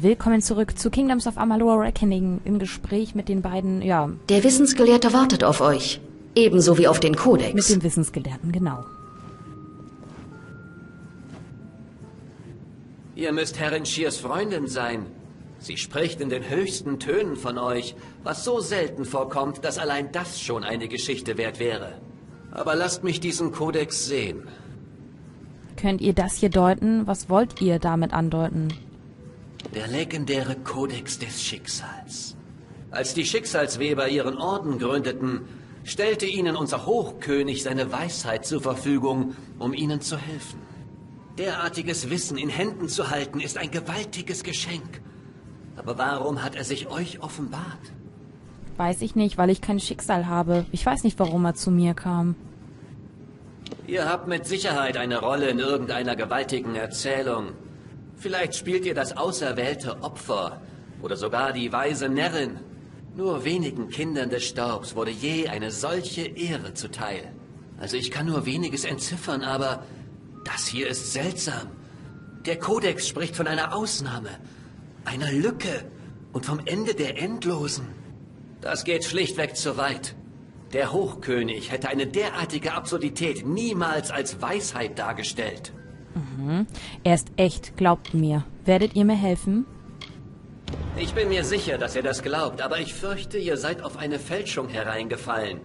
Willkommen zurück zu Kingdoms of Amalur Reckoning im Gespräch mit den beiden, ja. Der Wissensgelehrte wartet auf euch. Ebenso wie auf den Kodex. Mit dem Wissensgelehrten, genau. Ihr müsst Herrin Shears Freundin sein. Sie spricht in den höchsten Tönen von euch, was so selten vorkommt, dass allein das schon eine Geschichte wert wäre. Aber lasst mich diesen Kodex sehen. Könnt ihr das hier deuten? Was wollt ihr damit andeuten? Der legendäre Kodex des Schicksals. Als die Schicksalsweber ihren Orden gründeten, stellte ihnen unser Hochkönig seine Weisheit zur Verfügung, um ihnen zu helfen. Derartiges Wissen in Händen zu halten, ist ein gewaltiges Geschenk. Aber warum hat er sich euch offenbart? Weiß ich nicht, weil ich kein Schicksal habe. Ich weiß nicht, warum er zu mir kam. Ihr habt mit Sicherheit eine Rolle in irgendeiner gewaltigen Erzählung. Vielleicht spielt ihr das auserwählte Opfer oder sogar die weise Närrin. Nur wenigen Kindern des Staubs wurde je eine solche Ehre zuteil. Also ich kann nur weniges entziffern, aber das hier ist seltsam. Der Kodex spricht von einer Ausnahme, einer Lücke und vom Ende der Endlosen. Das geht schlichtweg zu weit. Der Hochkönig hätte eine derartige Absurdität niemals als Weisheit dargestellt. Mhm. Er ist echt, glaubt mir. Werdet ihr mir helfen? Ich bin mir sicher, dass ihr das glaubt, aber ich fürchte, ihr seid auf eine Fälschung hereingefallen.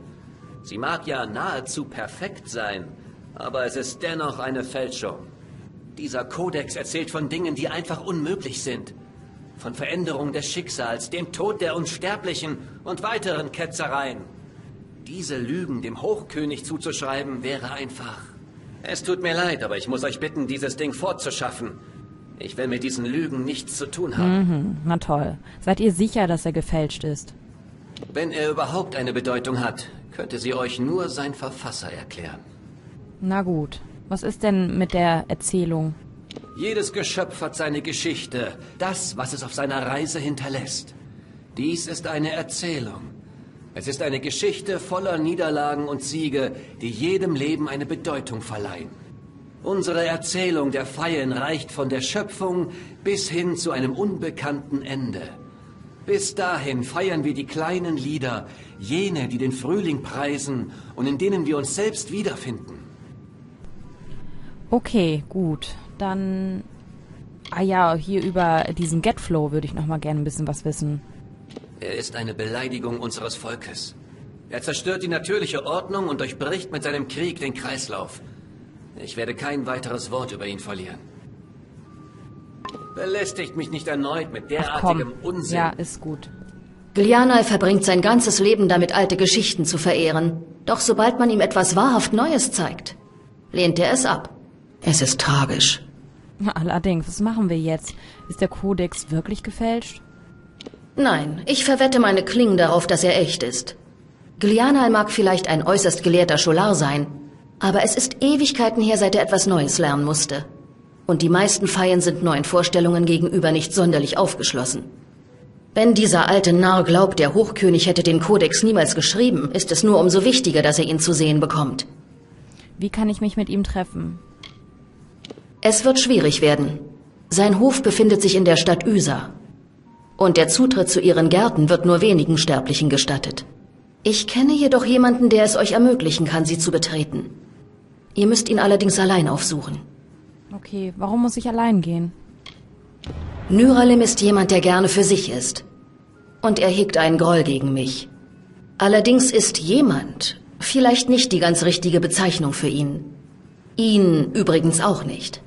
Sie mag ja nahezu perfekt sein, aber es ist dennoch eine Fälschung. Dieser Kodex erzählt von Dingen, die einfach unmöglich sind. Von Veränderung des Schicksals, dem Tod der Unsterblichen und weiteren Ketzereien. Diese Lügen dem Hochkönig zuzuschreiben, wäre einfach. Es tut mir leid, aber ich muss euch bitten, dieses Ding fortzuschaffen. Ich will mit diesen Lügen nichts zu tun haben. Mhm, na toll. Seid ihr sicher, dass er gefälscht ist? Wenn er überhaupt eine Bedeutung hat, könnte sie euch nur sein Verfasser erklären. Na gut. Was ist denn mit der Erzählung? Jedes Geschöpf hat seine Geschichte, das, was es auf seiner Reise hinterlässt. Dies ist eine Erzählung. Es ist eine Geschichte voller Niederlagen und Siege, die jedem Leben eine Bedeutung verleihen. Unsere Erzählung der Feien reicht von der Schöpfung bis hin zu einem unbekannten Ende. Bis dahin feiern wir die kleinen Lieder, jene, die den Frühling preisen und in denen wir uns selbst wiederfinden. Okay, gut. Dann. Ah ja, hier über diesen Getflow würde ich noch mal gerne ein bisschen was wissen. Er ist eine Beleidigung unseres Volkes. Er zerstört die natürliche Ordnung und durchbricht mit seinem Krieg den Kreislauf. Ich werde kein weiteres Wort über ihn verlieren. Belästigt mich nicht erneut mit derartigem Komm. Unsinn. Ja, ist gut. Glianal verbringt sein ganzes Leben damit, alte Geschichten zu verehren. Doch sobald man ihm etwas wahrhaft Neues zeigt, lehnt er es ab. Es ist tragisch. Allerdings, was machen wir jetzt? Ist der Kodex wirklich gefälscht? Nein, ich verwette meine Klingen darauf, dass er echt ist. Glianal mag vielleicht ein äußerst gelehrter Scholar sein, aber es ist Ewigkeiten her, seit er etwas Neues lernen musste. Und die meisten Feien sind neuen Vorstellungen gegenüber nicht sonderlich aufgeschlossen. Wenn dieser alte Narr glaubt, der Hochkönig hätte den Kodex niemals geschrieben, ist es nur umso wichtiger, dass er ihn zu sehen bekommt. Wie kann ich mich mit ihm treffen? Es wird schwierig werden. Sein Hof befindet sich in der Stadt Üsa. Und der Zutritt zu ihren Gärten wird nur wenigen Sterblichen gestattet. Ich kenne jedoch jemanden, der es euch ermöglichen kann, sie zu betreten. Ihr müsst ihn allerdings allein aufsuchen. Okay, warum muss ich allein gehen? Nyralim ist jemand, der gerne für sich ist. Und er hegt einen Groll gegen mich. Allerdings ist jemand vielleicht nicht die ganz richtige Bezeichnung für ihn. Ihn übrigens auch nicht.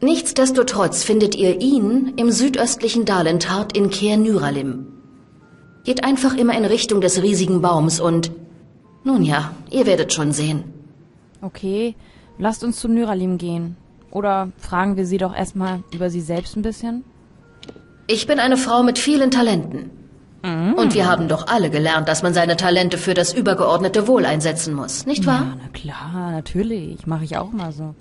Nichtsdestotrotz findet ihr ihn im südöstlichen Dalentart in Ker Nyralim. Geht einfach immer in Richtung des riesigen Baums und... Nun ja, ihr werdet schon sehen. Okay, lasst uns zu Nyralim gehen. Oder fragen wir sie doch erstmal über sie selbst ein bisschen? Ich bin eine Frau mit vielen Talenten. Und wir haben doch alle gelernt, dass man seine Talente für das übergeordnete Wohl einsetzen muss, nicht wahr? Ja, na klar, natürlich. Mache ich auch mal so.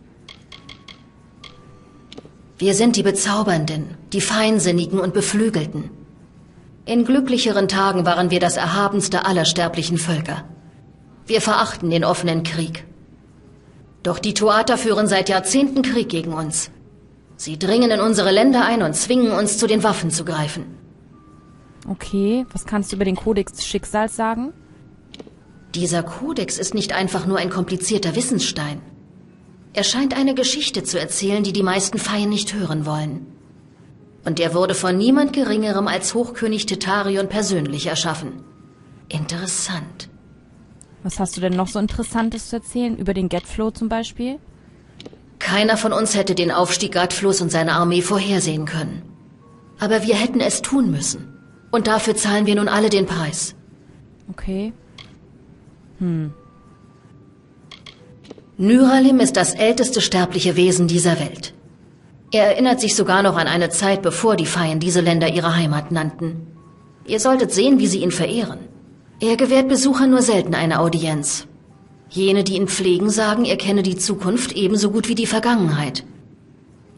Wir sind die Bezaubernden, die Feinsinnigen und Beflügelten. In glücklicheren Tagen waren wir das erhabenste aller sterblichen Völker. Wir verachten den offenen Krieg. Doch die Tuata führen seit Jahrzehnten Krieg gegen uns. Sie dringen in unsere Länder ein und zwingen uns zu den Waffen zu greifen. Okay, was kannst du über den Kodex des Schicksals sagen? Dieser Kodex ist nicht einfach nur ein komplizierter Wissensstein. Er scheint eine Geschichte zu erzählen, die die meisten Feien nicht hören wollen. Und er wurde von niemand Geringerem als Hochkönig Tetarion persönlich erschaffen. Interessant. Was hast du denn noch so Interessantes zu erzählen? Über den Getflow zum Beispiel? Keiner von uns hätte den Aufstieg Gatflos und seine Armee vorhersehen können. Aber wir hätten es tun müssen. Und dafür zahlen wir nun alle den Preis. Okay. Hm. Nyralim ist das älteste sterbliche Wesen dieser Welt. Er erinnert sich sogar noch an eine Zeit, bevor die Feien diese Länder ihre Heimat nannten. Ihr solltet sehen, wie sie ihn verehren. Er gewährt Besuchern nur selten eine Audienz. Jene, die ihn pflegen, sagen, er kenne die Zukunft ebenso gut wie die Vergangenheit.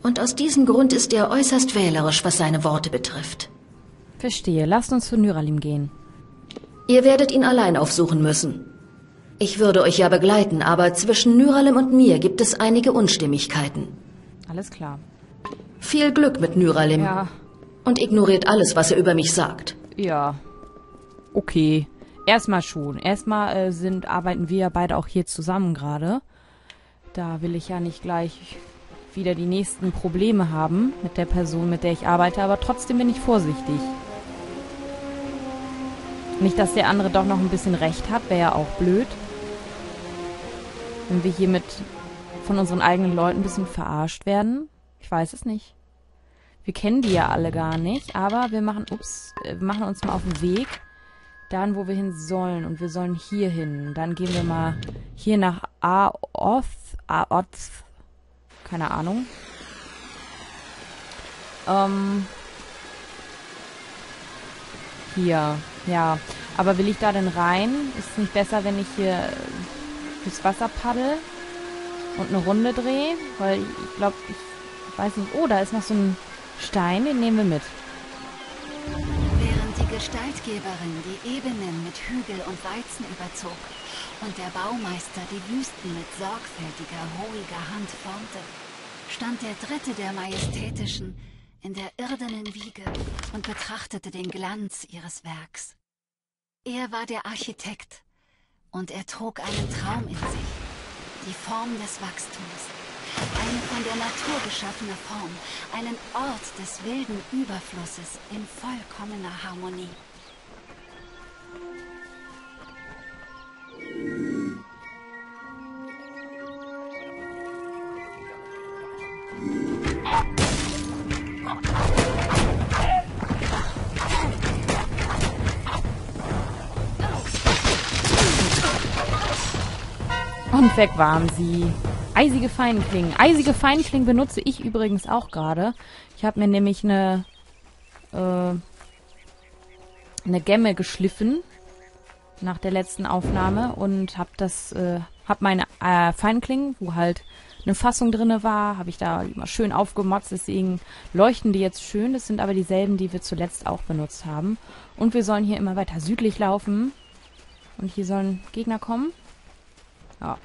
Und aus diesem Grund ist er äußerst wählerisch, was seine Worte betrifft. Verstehe. Lasst uns zu Nyralim gehen. Ihr werdet ihn allein aufsuchen müssen. Ich würde euch ja begleiten, aber zwischen Nyralim und mir gibt es einige Unstimmigkeiten. Alles klar. Viel Glück mit Nyralim. Ja. Und ignoriert alles, was er über mich sagt. Ja. Okay. Erstmal schon. Erstmal äh, sind, arbeiten wir ja beide auch hier zusammen gerade. Da will ich ja nicht gleich wieder die nächsten Probleme haben mit der Person, mit der ich arbeite, aber trotzdem bin ich vorsichtig. Nicht, dass der andere doch noch ein bisschen recht hat, wäre ja auch blöd. Wenn wir hiermit von unseren eigenen Leuten ein bisschen verarscht werden. Ich weiß es nicht. Wir kennen die ja alle gar nicht, aber wir machen, ups, äh, wir machen uns mal auf den Weg, dann wo wir hin sollen und wir sollen hier hin. Dann gehen wir mal hier nach Aoth, Aoth, keine Ahnung. Ähm, hier, ja. Aber will ich da denn rein? Ist es nicht besser, wenn ich hier fürs Wasser paddel und eine Runde drehe? Weil ich glaube, ich, ich weiß nicht. Oh, da ist noch so ein Stein, den nehmen wir mit. Während die Gestaltgeberin die Ebenen mit Hügel und Weizen überzog und der Baumeister die Wüsten mit sorgfältiger, ruhiger Hand formte, stand der dritte der Majestätischen in der irdenen Wiege und betrachtete den Glanz ihres Werks. Er war der Architekt und er trug einen Traum in sich, die Form des Wachstums, eine von der Natur geschaffene Form, einen Ort des wilden Überflusses in vollkommener Harmonie. Und weg waren sie. Eisige Feinklingen. Eisige Feinklingen benutze ich übrigens auch gerade. Ich habe mir nämlich eine äh, eine Gemme geschliffen nach der letzten Aufnahme und habe das äh, habe meine äh, Feinklingen, wo halt eine Fassung drinne war, habe ich da immer schön aufgemotzt, deswegen leuchten die jetzt schön. Das sind aber dieselben, die wir zuletzt auch benutzt haben. Und wir sollen hier immer weiter südlich laufen. Und hier sollen Gegner kommen. Ja.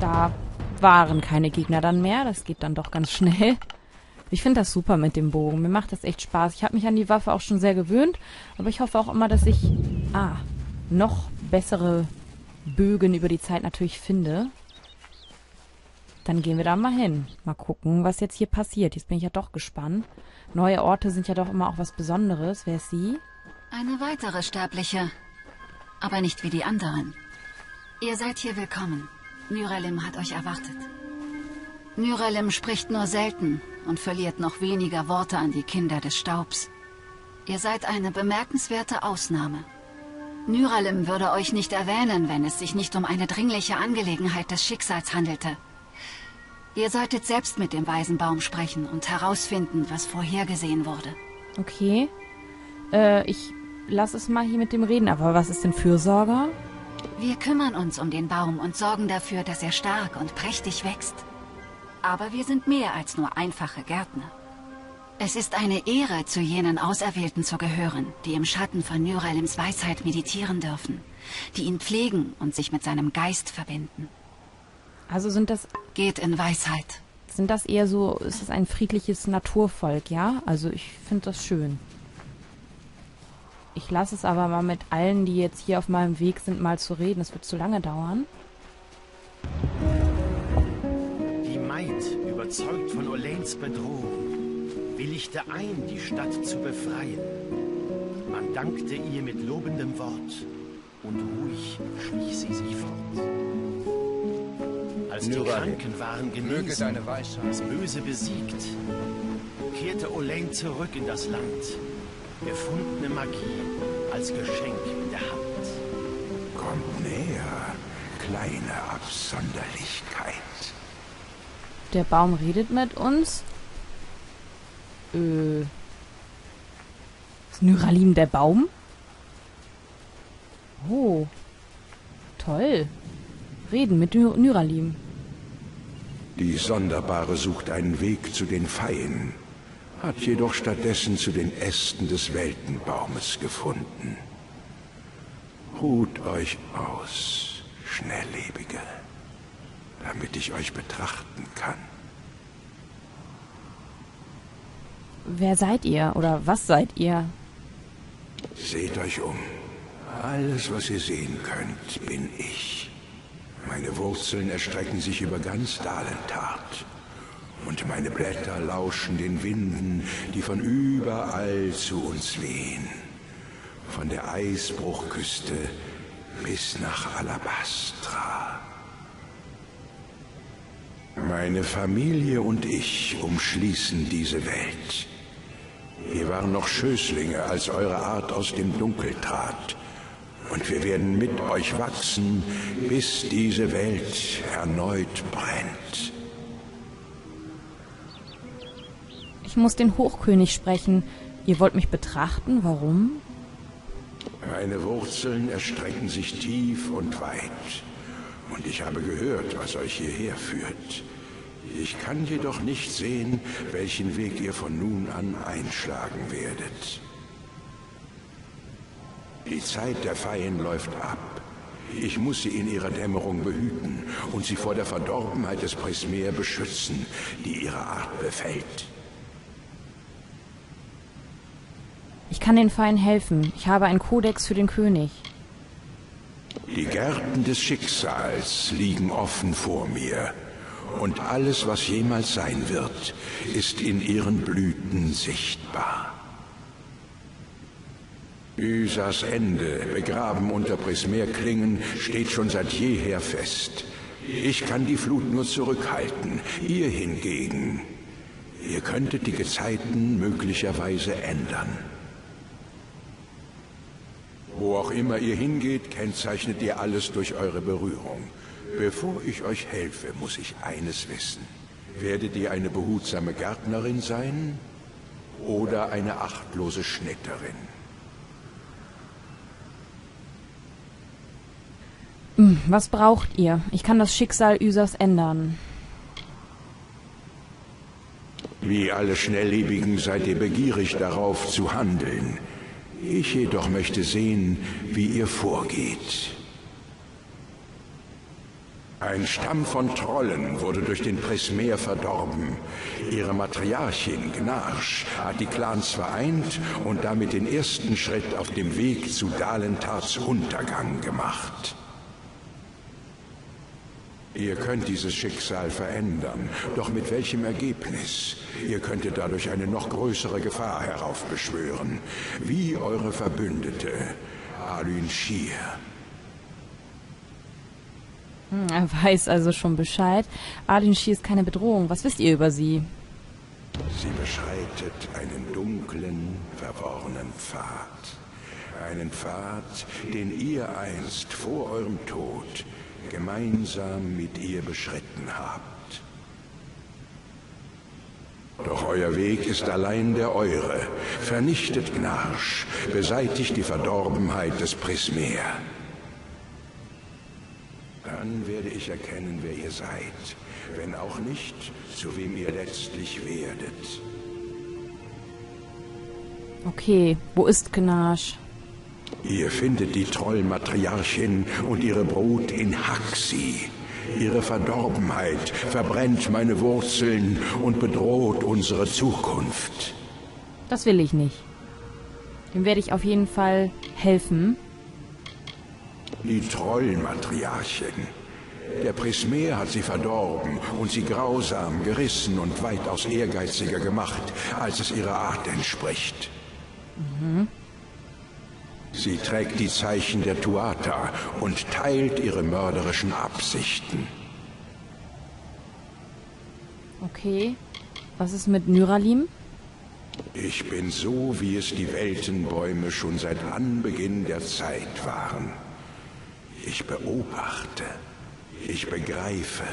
Da waren keine Gegner dann mehr. Das geht dann doch ganz schnell. Ich finde das super mit dem Bogen. Mir macht das echt Spaß. Ich habe mich an die Waffe auch schon sehr gewöhnt. Aber ich hoffe auch immer, dass ich ah, noch bessere Bögen über die Zeit natürlich finde. Dann gehen wir da mal hin. Mal gucken, was jetzt hier passiert. Jetzt bin ich ja doch gespannt. Neue Orte sind ja doch immer auch was Besonderes. Wer ist sie? Eine weitere Sterbliche. Aber nicht wie die anderen. Ihr seid hier willkommen. Nyrelim hat euch erwartet. Nyrelim spricht nur selten und verliert noch weniger Worte an die Kinder des Staubs. Ihr seid eine bemerkenswerte Ausnahme. Nyralim würde euch nicht erwähnen, wenn es sich nicht um eine dringliche Angelegenheit des Schicksals handelte. Ihr solltet selbst mit dem Weisenbaum sprechen und herausfinden, was vorhergesehen wurde. Okay. Äh, ich lass es mal hier mit dem reden. Aber was ist denn Fürsorger? Wir kümmern uns um den Baum und sorgen dafür, dass er stark und prächtig wächst. Aber wir sind mehr als nur einfache Gärtner. Es ist eine Ehre, zu jenen Auserwählten zu gehören, die im Schatten von Nyrelims Weisheit meditieren dürfen die ihn pflegen und sich mit seinem Geist verbinden. Also sind das Geht in Weisheit. sind das eher so, ist es ein friedliches Naturvolk, ja? Also ich finde das schön. Ich lasse es aber mal mit allen, die jetzt hier auf meinem Weg sind, mal zu reden. Es wird zu lange dauern. Die Maid, überzeugt von Olains Bedrohung, willigte ein, die Stadt zu befreien. Man dankte ihr mit lobendem Wort und ruhig schlich sie sich fort. Als die Kranken waren Möge genesen, das Böse besiegt, kehrte Olain zurück in das Land. Gefundene Magie als Geschenk in der Hand. Kommt näher, kleine Absonderlichkeit. Der Baum redet mit uns. Äh. Ist Nyralim der Baum? Oh. Toll. Reden mit Ny Nyralim. Die Sonderbare sucht einen Weg zu den Feien, hat jedoch stattdessen zu den Ästen des Weltenbaumes gefunden. Ruht euch aus, Schnelllebige, damit ich euch betrachten kann. Wer seid ihr? Oder was seid ihr? Seht euch um. Alles, was ihr sehen könnt, bin ich. Meine Wurzeln erstrecken sich über ganz Dalentat. Und meine Blätter lauschen den Winden, die von überall zu uns wehen. Von der Eisbruchküste bis nach Alabastra. Meine Familie und ich umschließen diese Welt. Wir waren noch Schößlinge, als eure Art aus dem Dunkel trat. Und wir werden mit euch wachsen, bis diese Welt erneut brennt. Ich muss den Hochkönig sprechen. Ihr wollt mich betrachten? Warum? Meine Wurzeln erstrecken sich tief und weit. Und ich habe gehört, was euch hierher führt. Ich kann jedoch nicht sehen, welchen Weg ihr von nun an einschlagen werdet. Die Zeit der Feien läuft ab. Ich muss sie in ihrer Dämmerung behüten und sie vor der Verdorbenheit des Prismer beschützen, die ihre Art befällt. Ich kann den Feinden helfen. Ich habe einen Kodex für den König. Die Gärten des Schicksals liegen offen vor mir. Und alles, was jemals sein wird, ist in ihren Blüten sichtbar. Ysas Ende, begraben unter Prismerklingen, steht schon seit jeher fest. Ich kann die Flut nur zurückhalten, ihr hingegen. Ihr könntet die Gezeiten möglicherweise ändern. Wo auch immer ihr hingeht, kennzeichnet ihr alles durch eure Berührung. Bevor ich euch helfe, muss ich eines wissen. Werdet ihr eine behutsame Gärtnerin sein oder eine achtlose Schnitterin? Was braucht ihr? Ich kann das Schicksal Ysas ändern. Wie alle Schnelllebigen seid ihr begierig darauf zu handeln. Ich jedoch möchte sehen, wie ihr vorgeht. Ein Stamm von Trollen wurde durch den Prismer verdorben. Ihre Matriarchin Gnarsch hat die Clans vereint und damit den ersten Schritt auf dem Weg zu Dalentats Untergang gemacht. Ihr könnt dieses Schicksal verändern, doch mit welchem Ergebnis? Ihr könntet dadurch eine noch größere Gefahr heraufbeschwören, wie eure Verbündete, Alun Shir. Hm, er weiß also schon Bescheid. Arlin Shi ist keine Bedrohung. Was wisst ihr über sie? Sie beschreitet einen dunklen, verworrenen Pfad. Einen Pfad, den ihr einst vor eurem Tod gemeinsam mit ihr beschritten habt. Doch euer Weg ist allein der eure. Vernichtet Gnarsch, beseitigt die Verdorbenheit des Prismer. Dann werde ich erkennen, wer ihr seid, wenn auch nicht, zu wem ihr letztlich werdet. Okay, wo ist Gnash? Ihr findet die Trollmatriarchin und ihre Brut in Haxi. Ihre Verdorbenheit verbrennt meine Wurzeln und bedroht unsere Zukunft. Das will ich nicht. Dem werde ich auf jeden Fall helfen. Die Trollmatriarchin. Der Prismer hat sie verdorben und sie grausam gerissen und weitaus ehrgeiziger gemacht, als es ihrer Art entspricht. Mhm. Sie trägt die Zeichen der Tuata und teilt ihre mörderischen Absichten. Okay. Was ist mit Nyralim? Ich bin so, wie es die Weltenbäume schon seit Anbeginn der Zeit waren. Ich beobachte, ich begreife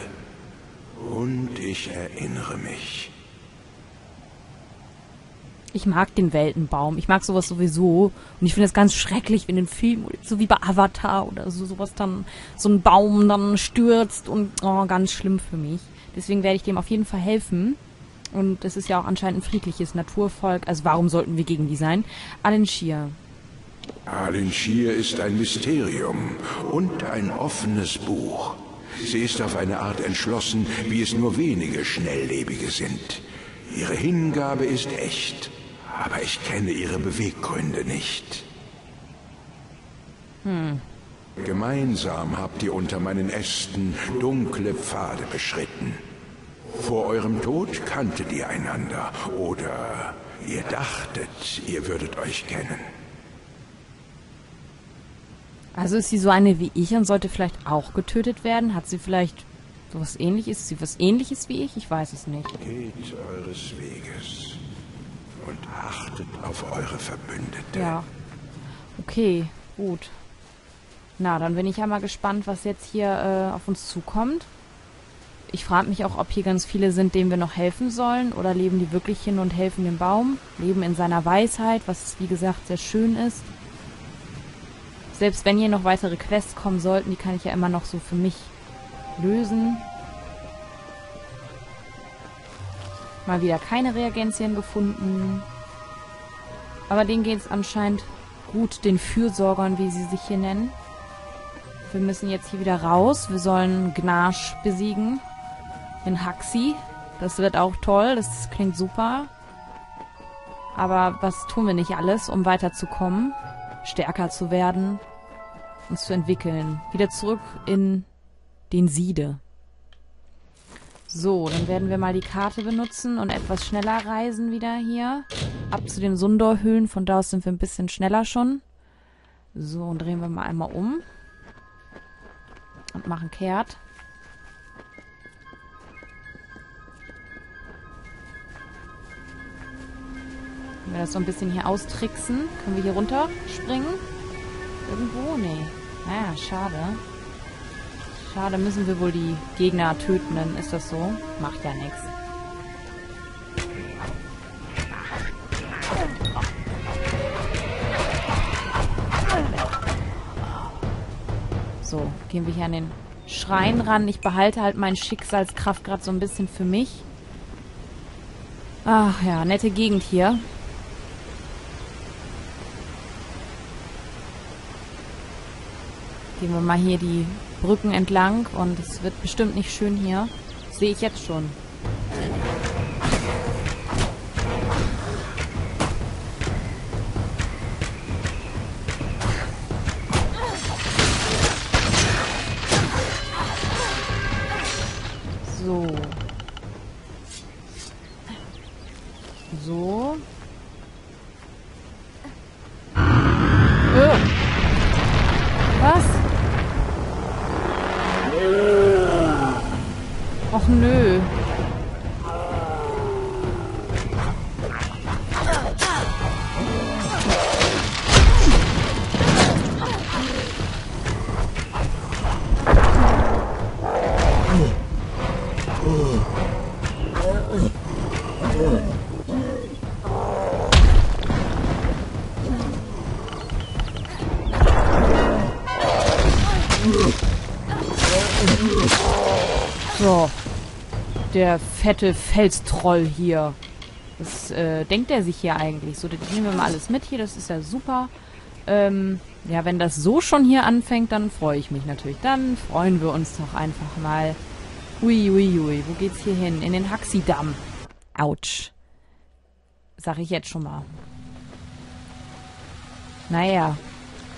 und ich erinnere mich. Ich mag den Weltenbaum. Ich mag sowas sowieso. Und ich finde es ganz schrecklich, wenn in Filmen, so wie bei Avatar oder so, sowas dann, so ein Baum dann stürzt und, oh, ganz schlimm für mich. Deswegen werde ich dem auf jeden Fall helfen. Und es ist ja auch anscheinend ein friedliches Naturvolk. Also warum sollten wir gegen die sein? Alenshir. Alenshir ist ein Mysterium und ein offenes Buch. Sie ist auf eine Art entschlossen, wie es nur wenige Schnelllebige sind. Ihre Hingabe ist echt, aber ich kenne ihre Beweggründe nicht. Hm. Gemeinsam habt ihr unter meinen Ästen dunkle Pfade beschritten. Vor eurem Tod kanntet ihr einander oder ihr dachtet, ihr würdet euch kennen. Also ist sie so eine wie ich und sollte vielleicht auch getötet werden? Hat sie vielleicht sowas ähnliches? Ist sie was ähnliches wie ich? Ich weiß es nicht. Geht eures Weges und achtet auf eure Verbündete. Ja. Okay, gut. Na, dann bin ich ja mal gespannt, was jetzt hier äh, auf uns zukommt. Ich frage mich auch, ob hier ganz viele sind, denen wir noch helfen sollen. Oder leben die wirklich hin und helfen dem Baum? Leben in seiner Weisheit, was wie gesagt sehr schön ist. Selbst wenn hier noch weitere Quests kommen sollten, die kann ich ja immer noch so für mich lösen. Mal wieder keine Reagenzien gefunden. Aber denen geht es anscheinend gut, den Fürsorgern, wie sie sich hier nennen. Wir müssen jetzt hier wieder raus. Wir sollen Gnash besiegen. In Haxi. Das wird auch toll. Das klingt super. Aber was tun wir nicht alles, um weiterzukommen? stärker zu werden, uns zu entwickeln. Wieder zurück in den Siede. So, dann werden wir mal die Karte benutzen und etwas schneller reisen wieder hier. Ab zu den Sundor-Höhlen. Von da aus sind wir ein bisschen schneller schon. So, und drehen wir mal einmal um. Und machen kehrt. Wenn wir das so ein bisschen hier austricksen, können wir hier runter springen? Irgendwo? Nee. Naja, schade. Schade, müssen wir wohl die Gegner töten, dann ist das so. Macht ja nichts. So, gehen wir hier an den Schrein ran. Ich behalte halt meinen Schicksalskraft gerade so ein bisschen für mich. Ach ja, nette Gegend hier. Gehen wir mal hier die Brücken entlang und es wird bestimmt nicht schön hier. Sehe ich jetzt schon. So. Der fette Felstroll hier. Was äh, denkt er sich hier eigentlich? So, das nehmen wir mal alles mit hier. Das ist ja super. Ähm, ja, wenn das so schon hier anfängt, dann freue ich mich natürlich. Dann freuen wir uns doch einfach mal. Ui, ui, ui. Wo geht's hier hin? In den Haxi-Damm. Autsch. Sag ich jetzt schon mal. Naja,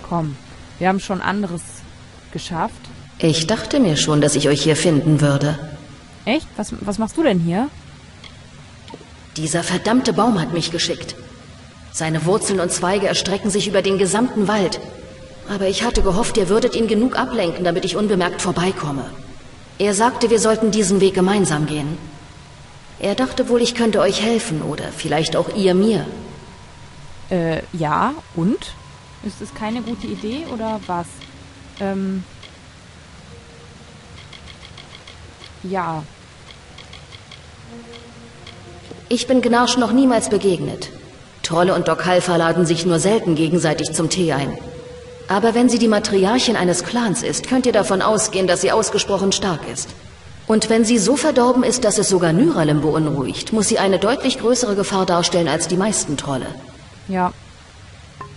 komm. Wir haben schon anderes geschafft. Ich dachte mir schon, dass ich euch hier finden würde. Echt? Was, was machst du denn hier? Dieser verdammte Baum hat mich geschickt. Seine Wurzeln und Zweige erstrecken sich über den gesamten Wald. Aber ich hatte gehofft, ihr würdet ihn genug ablenken, damit ich unbemerkt vorbeikomme. Er sagte, wir sollten diesen Weg gemeinsam gehen. Er dachte wohl, ich könnte euch helfen oder vielleicht auch ihr mir. Äh, ja, und? Ist es keine gute Idee oder was? Ähm. Ja. Ich bin Gnarsch noch niemals begegnet. Trolle und Doc Halfa laden sich nur selten gegenseitig zum Tee ein. Aber wenn sie die Matriarchin eines Clans ist, könnt ihr davon ausgehen, dass sie ausgesprochen stark ist. Und wenn sie so verdorben ist, dass es sogar Nyralem beunruhigt, muss sie eine deutlich größere Gefahr darstellen als die meisten Trolle. Ja,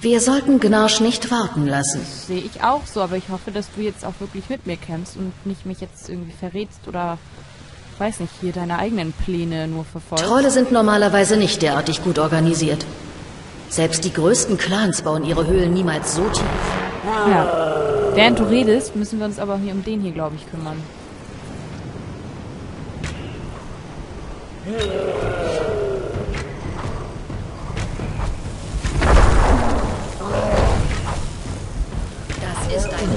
Wir sollten Gnarsch nicht warten lassen. sehe ich auch so, aber ich hoffe, dass du jetzt auch wirklich mit mir kämpfst und nicht mich jetzt irgendwie verrätst oder, weiß nicht, hier deine eigenen Pläne nur verfolgst. Trolle sind normalerweise nicht derartig gut organisiert. Selbst die größten Clans bauen ihre Höhlen niemals so tief. Ja. Während du redest, müssen wir uns aber hier um den hier, glaube ich, kümmern. Die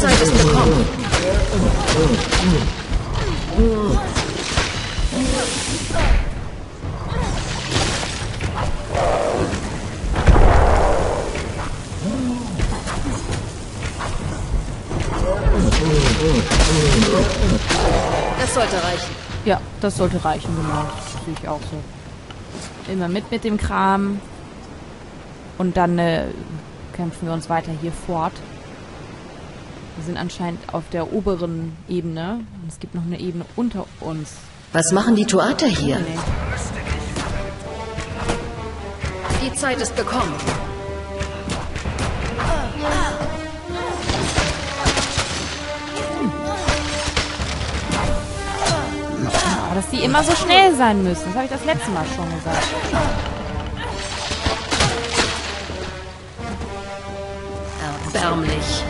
Zeit ist gekommen. Das sollte reichen. Ja, das sollte reichen, genau. Das sehe ich auch so. Immer mit mit dem Kram. Und dann äh, kämpfen wir uns weiter hier fort. Wir sind anscheinend auf der oberen Ebene. Und es gibt noch eine Ebene unter uns. Was machen die Tuater hier? Die Zeit ist gekommen. Aber dass die immer so schnell sein müssen. Das habe ich das letzte Mal schon gesagt. Erbärmlich.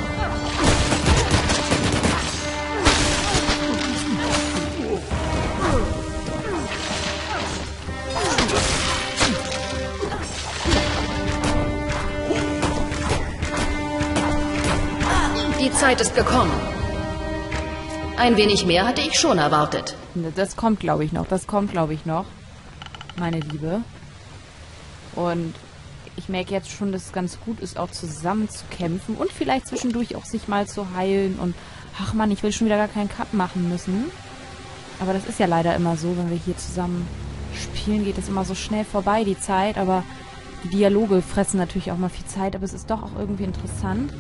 Die Zeit ist gekommen. Ein wenig mehr hatte ich schon erwartet. Das kommt, glaube ich, noch. Das kommt, glaube ich, noch. Meine Liebe. Und ich merke jetzt schon, dass es ganz gut ist, auch zusammen zu kämpfen und vielleicht zwischendurch auch sich mal zu heilen. Und ach man, ich will schon wieder gar keinen Cut machen müssen. Aber das ist ja leider immer so, wenn wir hier zusammen spielen, geht es immer so schnell vorbei, die Zeit. Aber die Dialoge fressen natürlich auch mal viel Zeit, aber es ist doch auch irgendwie interessant.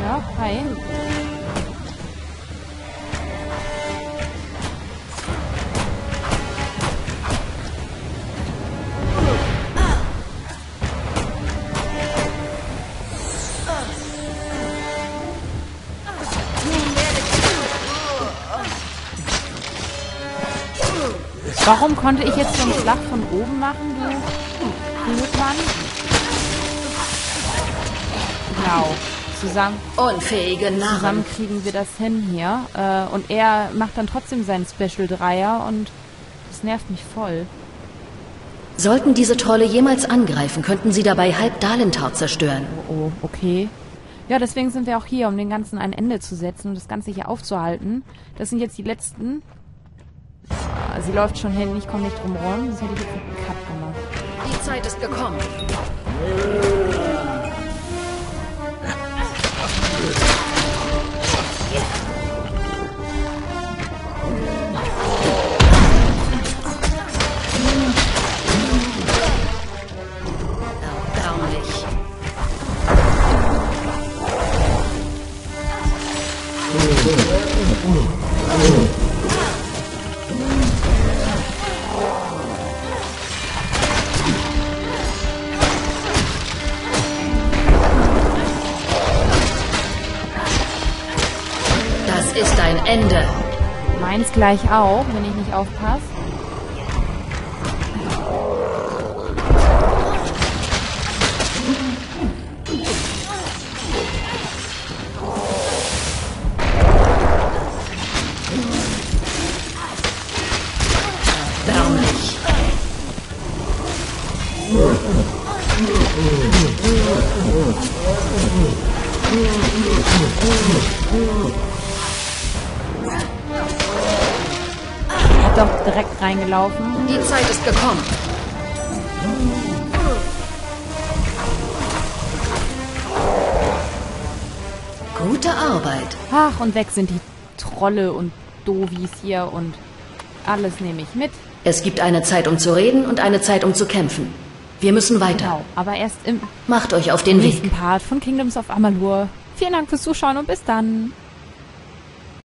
Ja, hi. Warum konnte ich jetzt so einen Schlag von oben machen, du Blödmann? Genau. Zusammen, Unfähige Narren. zusammen kriegen wir das hin hier. Äh, und er macht dann trotzdem seinen Special Dreier und das nervt mich voll. Sollten diese Trolle jemals angreifen, könnten sie dabei halb Dalentar zerstören. Oh, oh, okay. Ja, deswegen sind wir auch hier, um den Ganzen ein Ende zu setzen und das Ganze hier aufzuhalten. Das sind jetzt die letzten. Also sie läuft schon hin, ich komme nicht drum rum, sonst hätte ich jetzt einen Cut gemacht. Die Zeit ist gekommen. Erbarmlich. Gleich auch, wenn ich nicht aufpasse. Reingelaufen. Die Zeit ist gekommen. Gute Arbeit. Ach, und weg sind die Trolle und Dovis hier und alles nehme ich mit. Es gibt eine Zeit, um zu reden und eine Zeit, um zu kämpfen. Wir müssen weiter. Genau, aber erst im Macht euch auf den nächsten Weg. Part von Kingdoms of Amalur. Vielen Dank fürs Zuschauen und bis dann.